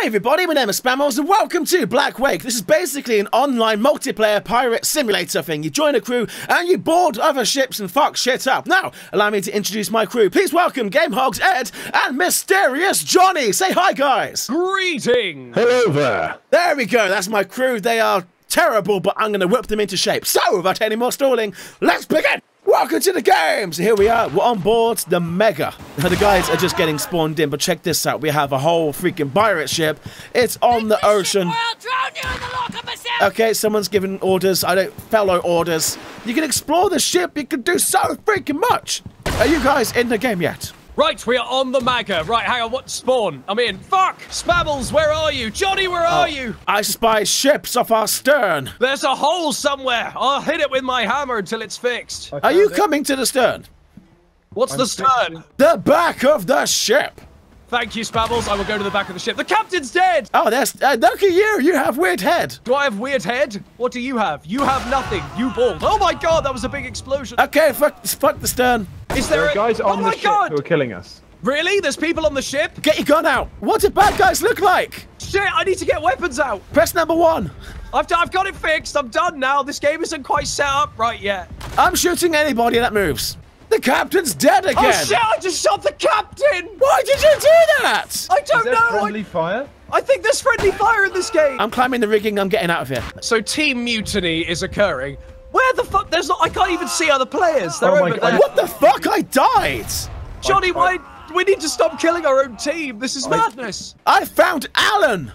Hi everybody, my name is Spammals and welcome to Blackwake. This is basically an online multiplayer pirate simulator thing. You join a crew and you board other ships and fuck shit up. Now, allow me to introduce my crew. Please welcome Game Hogs Ed and Mysterious Johnny. Say hi guys. Greeting! Hello there. There we go, that's my crew. They are terrible, but I'm going to whip them into shape. So, without any more stalling, let's begin! Welcome to the games! Here we are, we're on board the Mega. Now the guys are just getting spawned in, but check this out. We have a whole freaking pirate ship. It's on the ocean. Okay, someone's giving orders. I don't fellow orders. You can explore the ship. You can do so freaking much. Are you guys in the game yet? Right, we are on the Maga. Right, hang on, what spawn? I'm in. Fuck! Spabbles, where are you? Johnny, where oh, are you? I spy ships off our stern. There's a hole somewhere. I'll hit it with my hammer until it's fixed. Are you coming to the stern? What's the stern? The back of the ship. Thank you, Spabbles. I will go to the back of the ship. The captain's dead! Oh, that's uh, look at you. You have weird head. Do I have weird head? What do you have? You have nothing. You bald. Oh my god, that was a big explosion. Okay, fuck, fuck the stern. Is there, There are a- guys oh on my the ship god! who are killing us. Really? There's people on the ship? Get your gun out. What do bad guys look like? Shit, I need to get weapons out. Press number one. I've, d- I've got it fixed. I'm done now. This game isn't quite set up right yet. I'm shooting anybody that moves. The captain's dead oh, again. Oh shit, I just shot the captain! Why did you do that? I don't there know. friendly I, fire? I think there's friendly fire in this game. I'm climbing the rigging. I'm getting out of here. so team mutiny is occurring. Where the fuck? There's not. I can't even see other players. They're Oh my over God. there. What the fuck? I died. Johnny, why? We need to stop killing our own team. This is madness. I found Alan.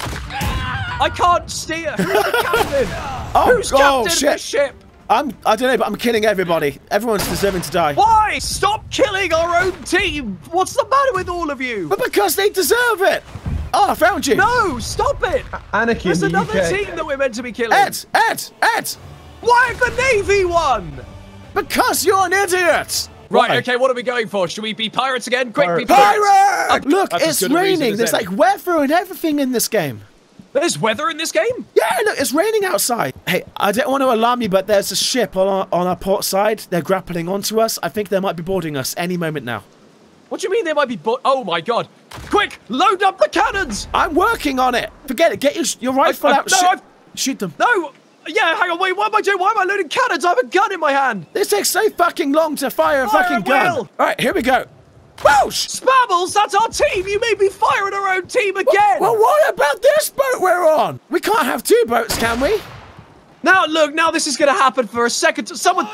I can't steer. Who's the captain? Oh, Who's oh captain of oh, shit. this ship? I'm. I don't know, but I'm killing everybody. Everyone's deserving to die. Why? Stop killing our own team. What's the matter with all of you? But because they deserve it. Oh, I found you. No, stop it. Anarchy There's in the another UK. team that we're meant to be killing. Ed, Ed, Ed. Why the Navy one? Because you're an idiot. Right, Why? okay, what are we going for? Should we be pirates again? Quick, Pirate. be pirates. Pirate! Look, That's it's good a reason raining. as There's any. like weather and everything in this game. There's weather in this game? Yeah, look, it's raining outside. Hey, I don't want to alarm you, but there's a ship on our, on our port side. They're grappling onto us. I think they might be boarding us any moment now. What do you mean they might be bo- Oh my god. Quick, load up the cannons! I'm working on it. Forget it. Get your, your rifle I- out. no, shoot, shoot them. No! Yeah, hang on, wait, what am I doing? Why am I loading cannons? I have a gun in my hand! This takes so fucking long to fire a Fire fucking gun. All right, here we go. Whoosh! Spabbles, that's our team! You made me fire at our own team again! Well, what about this boat we're on? We can't have two boats, can we? Now, look, now this is gonna happen for a second. Someone.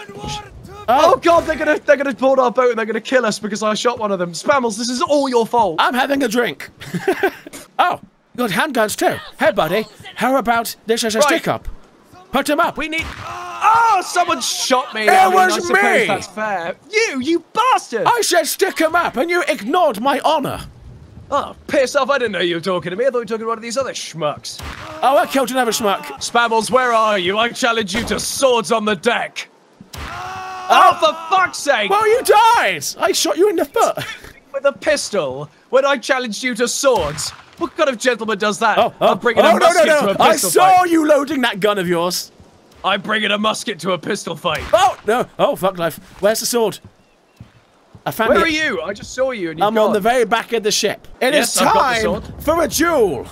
Oh god, they're gonna they're gonna board our boat and they're gonna kill us because I shot one of them. Spammals, this is all your fault. I'm having a drink. oh, you got handguns too. Hey, buddy, how about this as a Right. stick up? Put him up. We need. Oh, someone shot me. It I mean, was I suppose me. that's fair. You, you bastard! I said stick him up, and you ignored my honor. Oh, piss off! I didn't know you were talking to me. I thought you were talking to one of these other schmucks. Oh, I killed another schmuck. Spambles, where are you? I challenge you to swords on the deck. Oh. oh, for fuck's sake! Well, you died. I shot you in the foot. With a pistol when I challenged you to swords. What kind of gentleman does that? Oh, oh, I'm bringing oh, no, no, no. a I saw fight. you loading that gun of yours. I'm bringing a musket to a pistol fight. Oh, no. Oh, fuck life. Where's the sword? I found Where it. are you? I just saw you and you've I'm on the very back of the ship. It is Yes, the time for a duel.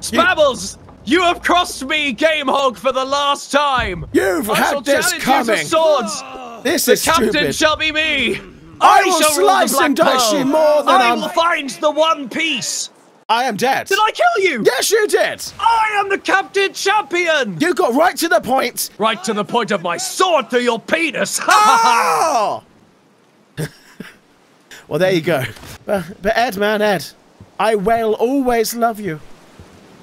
Spabbles! You have crossed me, Game Hog, for the last time! You've I had this you coming. swords! This is The is captain stupid. shall be me! I will shall slice and dice you more than I will find the One Piece! I am dead. Did I kill you? Yes, you did. I am the captain champion! You got right to the point. Right to the point of my sword through your penis! Ha ha ha! Oh! well, there you go. But, but Ed, man, Ed, I will always love you.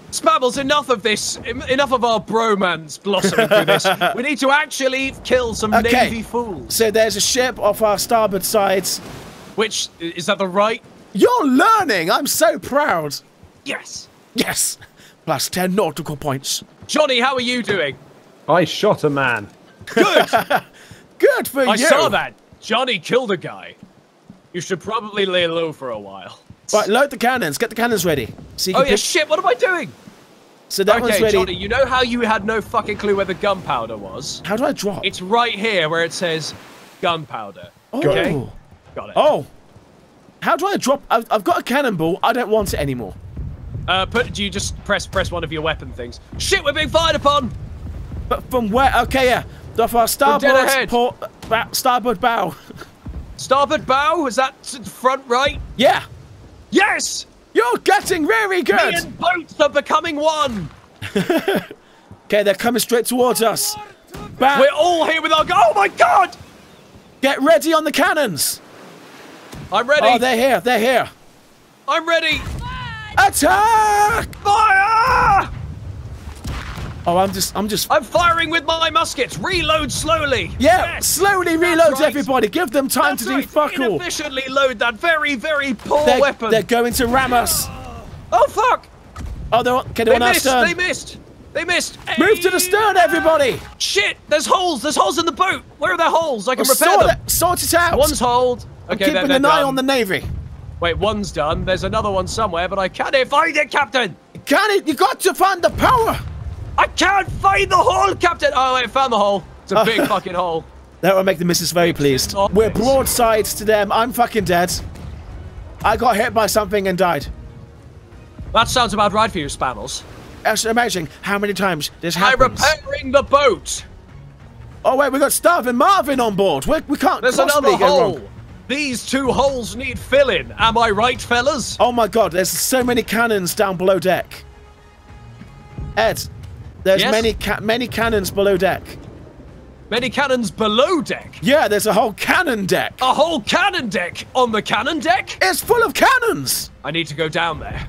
Spabbles, enough of this. Enough of our bromance blossoming through this. We need to actually kill some Okay. Navy fools. So there's a ship off our starboard sides. Which, is that the right? You're learning. I'm so proud. Yes. Yes. Plus 10 nautical points. Johnny, how are you doing? I shot a man. Good! Good for I you. I saw that. Johnny killed a guy. You should probably lay low for a while. Right, load the cannons. Get the cannons ready. So Oh yeah, pick- shit, what am I doing? So that one's Okay, ready. Johnny, you know how you had no fucking clue where the gunpowder was? How do I drop? It's right here where it says gunpowder. oh. okay. Got it. Oh. How do I drop? I've, I've got a cannonball. I don't want it anymore. Uh, put. Do you just press press one of your weapon things? Shit, we're being fired upon. But from where? Okay, yeah. Off our starboard port, starboard bow. Starboard bow. Is that front right? Yeah. Yes. You're getting very good! Me and boats are becoming one. Okay, they're coming straight towards us. Back. We're all here with our. Oh my god! Get ready on the cannons. I'm ready. Oh, they're here. They're here. I'm ready. Attack! Fire! Oh, I'm just, I'm just. I'm firing with my muskets. Reload slowly. Yeah, Yes. slowly reload right. everybody. Give them time That's to do fuck all. Inefficiently load that very, very poor They're, weapon. they're going to ram us. Oh fuck! Oh, they're okay, They they're on our missed. They missed. They missed. Move to the stern, everybody. Shit! There's holes. There's holes in the boat. Where are there holes? I can repair Sort them. it, sort it out. One's holed. Okay, Keeping they're, they're an eye on the navy. Wait, one's done. There's another one somewhere, but I can't find it, Captain. Can it? You got to find the power. I can't find the hole, Captain. Oh wait, found the hole. It's a big fucking hole. That will make the missus very pleased. Oh, We're broadsides to them. I'm fucking dead. I got hit by something and died. That sounds about right for you, Spammals. That's amazing how many times this I'm repairing the boat. Oh wait, we got Starvin Marvin on board. We, we can't There's another hole. wrong. These two holes need filling. Am I right, fellas? Oh my god, there's so many cannons down below deck. Ed, there's Yes? many ca- many cannons below deck. Many cannons below deck. Yeah, there's a whole cannon deck. A whole cannon deck on the cannon deck. It's full of cannons. I need to go down there.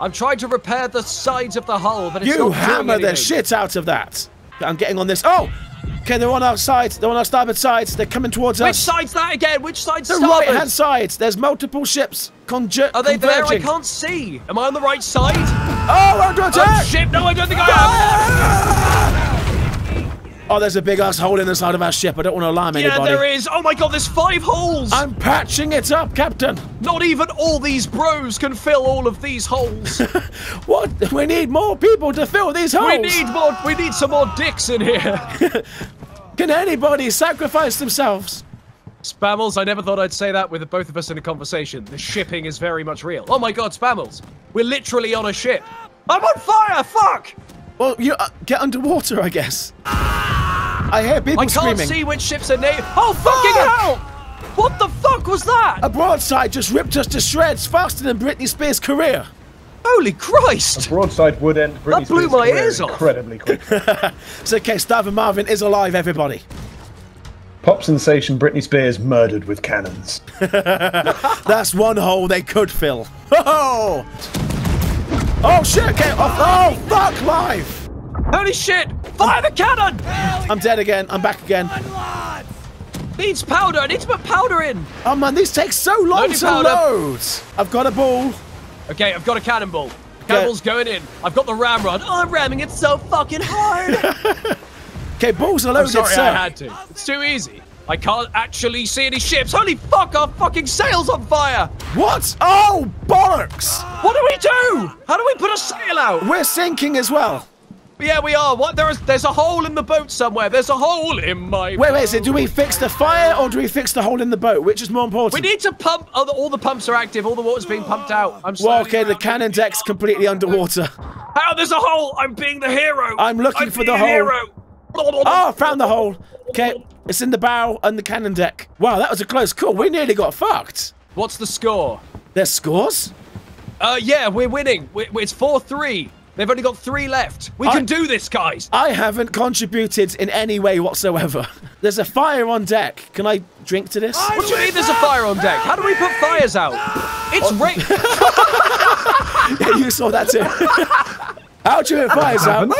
I'm trying to repair the sides of the hull, but it's You not doing hammer the shit out of that. I'm getting on this. Oh, okay, they're on our side. They're on our starboard side. They're coming towards Which us. Which side's that again? Which side's The starboard? right hand side. There's multiple ships conju- Are they there? I can't see. Am I on the right side? Oh, under Oh attack! shit! No, I don't think I am. Oh, there's a big ass hole in the side of our ship. I don't want to alarm Yeah, anybody. there is. Oh my god, there's five holes. I'm patching it up, Captain. Not even all these bros can fill all of these holes. What? We need more people to fill these holes. we need more. We need some more dicks in here. Can anybody sacrifice themselves? Spammals, I never thought I'd say that with both of us in a conversation. The shipping is very much real. Oh my god, Spammals. We're literally on a ship. I'm on fire! Fuck! Well, you uh, get underwater, I guess. I hear people I can't screaming. see which ships are near. Oh, fucking Fuck! hell! What the fuck was that? A broadside just ripped us to shreds faster than Britney Spears' career. Holy Christ! A broadside would end Britney That blew Spears' my career ears off. incredibly quick. It's okay, Starvin Marvin is alive, everybody. Pop sensation Britney Spears murdered with cannons. That's one hole they could fill. Oh! Oh shit! Okay. Oh, oh fuck! Life. Holy shit! Fire the cannon! I'm dead again. I'm back again. Needs powder. I need to put powder in. Oh man, this takes so long Loading to powder. load. I've got a ball. Okay, I've got a cannonball. Cannonball's going in. I've got the ramrod. Oh, I'm ramming it so fucking hard. Okay, balls are I'm sorry, sir. I had to. It's too easy. I can't actually see any ships. Holy fuck! Our fucking sail's on fire. What? Oh, bollocks! What do we do? How do we put a sail out? We're sinking as well. Yeah, we are. What? There is. There's a hole in the boat somewhere. There's a hole in my. Wait, wait. So, do we fix the fire or do we fix the hole in the boat? Which is more important? We need to pump. Oh, the, all the pumps are active. All the water's being pumped out. I'm Well, okay, the cannon deck's completely underwater. How? There's a hole. I'm being the hero. I'm looking for being the hole. Hero. Oh, found the hole. Okay, it's in the bow and the cannon deck. Wow, that was a close call. We nearly got fucked. What's the score? There's scores? Uh, yeah, we're winning. we it's four three. They've only got three left. We I- can do this, guys. I haven't contributed in any way whatsoever. There's a fire on deck. Can I drink to this? What do you mean there's a fire on deck? How do we put fires out? It's Oh. rain. Yeah, you saw that too. How do you put fires out?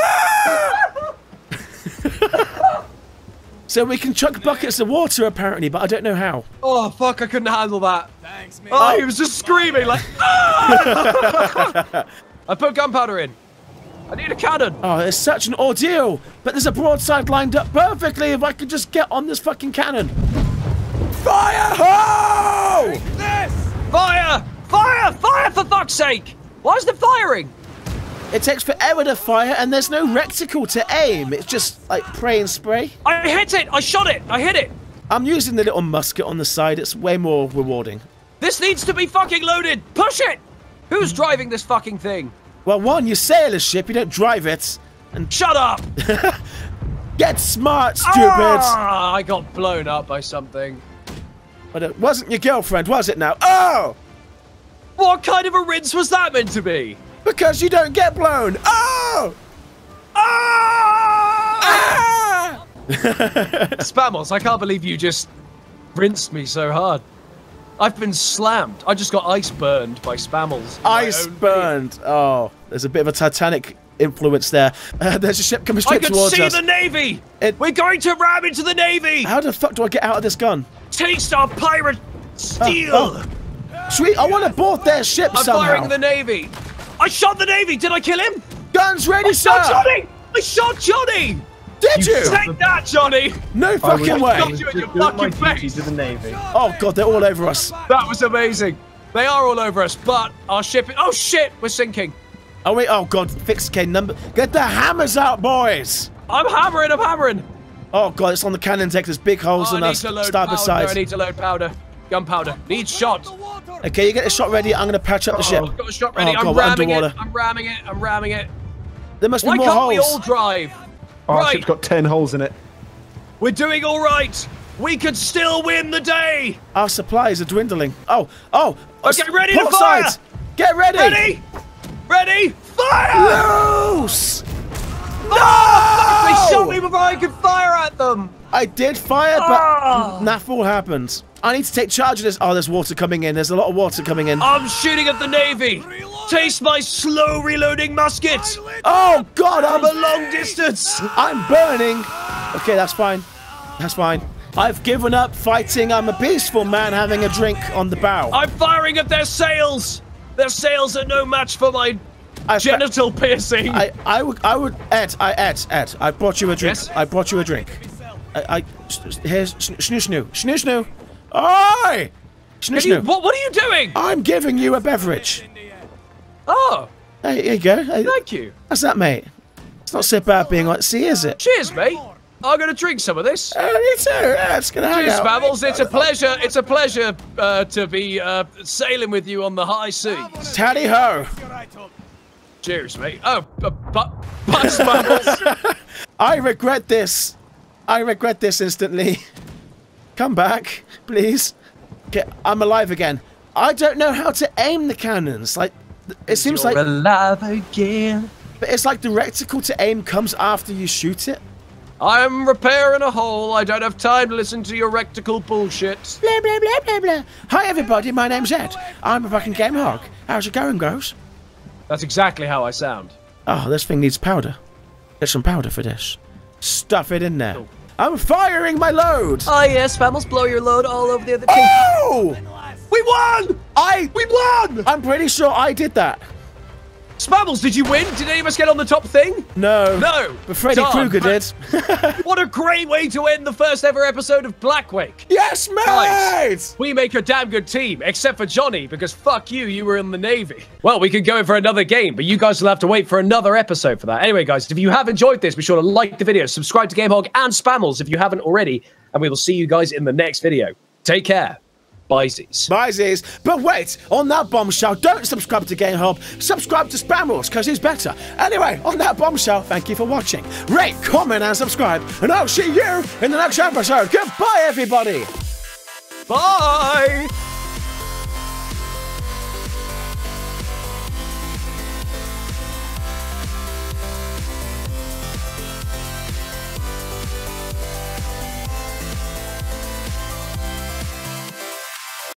so we can chuck buckets of water apparently, but I don't know how. Oh fuck! I couldn't handle that. Thanks, man. Oh, he was just screaming like. "Ah!" I put gunpowder in. I need a cannon. Oh, it's such an ordeal. But there's a broadside lined up perfectly if I could just get on this fucking cannon. Fire! Ho! Fire! Fire! Fire! For fuck's sake! Why is the firing? It takes forever to fire and there's no reticle to aim. It's just like pray and spray. I hit it! I shot it! I hit it! I'm using the little musket on the side. It's way more rewarding. This needs to be fucking loaded! Push it! Who's driving this fucking thing? Well, one, you sail a ship, you don't drive it. And shut up! Get smart, stupid! Ah, I got blown up by something. But it wasn't your girlfriend, was it now? Oh! What kind of a rinse was that meant to be? Because you don't get blown! Oh! Ah! Ah! Spamos, I can't believe you just rinsed me so hard. I've been slammed. I just got ice burned by Spammals. Ice burned. Oh, there's a bit of a Titanic influence there. Uh, there's a ship coming towards us. I straight can see us. the Navy! It- We're going to ram into the Navy! How the fuck do I get out of this gun? Taste our pirate steel! oh. Sweet, I want to board their ship I'm somehow. firing the Navy! I shot the Navy! Did I kill him? Guns ready, sir! Shot Johnny! I shot Johnny! Did you? Take that, Johnny! No I was fucking way. got you in your just doing my fucking face. to the navy. Oh god, they're all over us. That was amazing. They are all over us, but our ship. Oh shit, we're sinking. Oh wait, oh god, fixed K number. Get the hammers out, boys! I'm hammering, I'm hammering. Oh god, it's on the cannon deck. There's big holes Oh, in I our need to starboard side. I need to load powder. Gunpowder. Need shot. Okay, you get the shot ready. I'm gonna patch up the ship. I've got a shot ready. Oh, I'm ramming underwater. it. I'm ramming it. I'm ramming it. There must be Why more can't holes. we all drive? Our right. ship's got 10 holes in it. We're doing all right. We could still win the day. Our supplies are dwindling. Oh, oh. Okay, ready to port fire! sides. Get ready. Ready? Ready? Fire! Loose. Oh, they shot me before I could fire at them. I did fire, but Ah! naffle happened. I need to take charge of this. Oh, there's water coming in. There's a lot of water coming in. I'm shooting at the Navy. Taste my slow reloading musket. Oh God, I'm a long distance. I'm burning. Okay, that's fine. That's fine. I've given up fighting. I'm a peaceful man having a drink on the bow. I'm firing at their sails. Their sails are no match for my I, genital piercing. I, I would, I would, Ed, I, Ed, Ed, I brought you a drink. Yes? I brought you a drink. I, I here's snoo snoo, snoo snoo. Oi! Snoo snoo. what, what are you doing? I'm giving you a beverage. Oh, Hey, here you go. Hey, thank you. How's that, mate? It's not so bad being on sea, is it? Cheers, mate. I'm gonna drink some of this. Uh, me too. Yeah, it's gonna Cheers, out. Babbles. It's a pleasure. It's a pleasure uh, to be uh, sailing with you on the high seas. Tally ho! Cheers, mate. Oh, uh, but, but Babbles. I regret this. I regret this instantly. Come back, please. Get, I'm alive again. I don't know how to aim the cannons. Like, it seems like, alive again. but it's like the reticle to aim comes after you shoot it. I'm repairing a hole. I don't have time to listen to your rectical bullshit. Blah blah blah blah blah. Hi everybody, my name's Ed. I'm a fucking game hog. How's it going, Gross? That's exactly how I sound. Oh, this thing needs powder. Get some powder for this. Stuff it in there. I'm firing my load. Oh ah, yes, Famils, blow your load all over the other team. Oh! We won! I We won! I'm pretty sure I did that. Spabbles, did you win? Did any of us get on the top thing? No. No. But Freddy Krueger did. What a great way to end the first ever episode of Blackwake. yes, mate! Nice. We make a damn good team, except for Johnny, because fuck you, you were in the Navy. Well, we could go in for another game, but you guys will have to wait for another episode for that. Anyway, guys, if you have enjoyed this, be sure to like the video, subscribe to GameHog and Spammals if you haven't already, and we will see you guys in the next video. Take care. Bye-sies. But wait, on that bombshell, don't subscribe to Game Hub. Subscribe to Spammals, because he's better. Anyway, on that bombshell, thank you for watching. Rate, comment, and subscribe. And I'll see you in the next episode. Goodbye, everybody. Bye!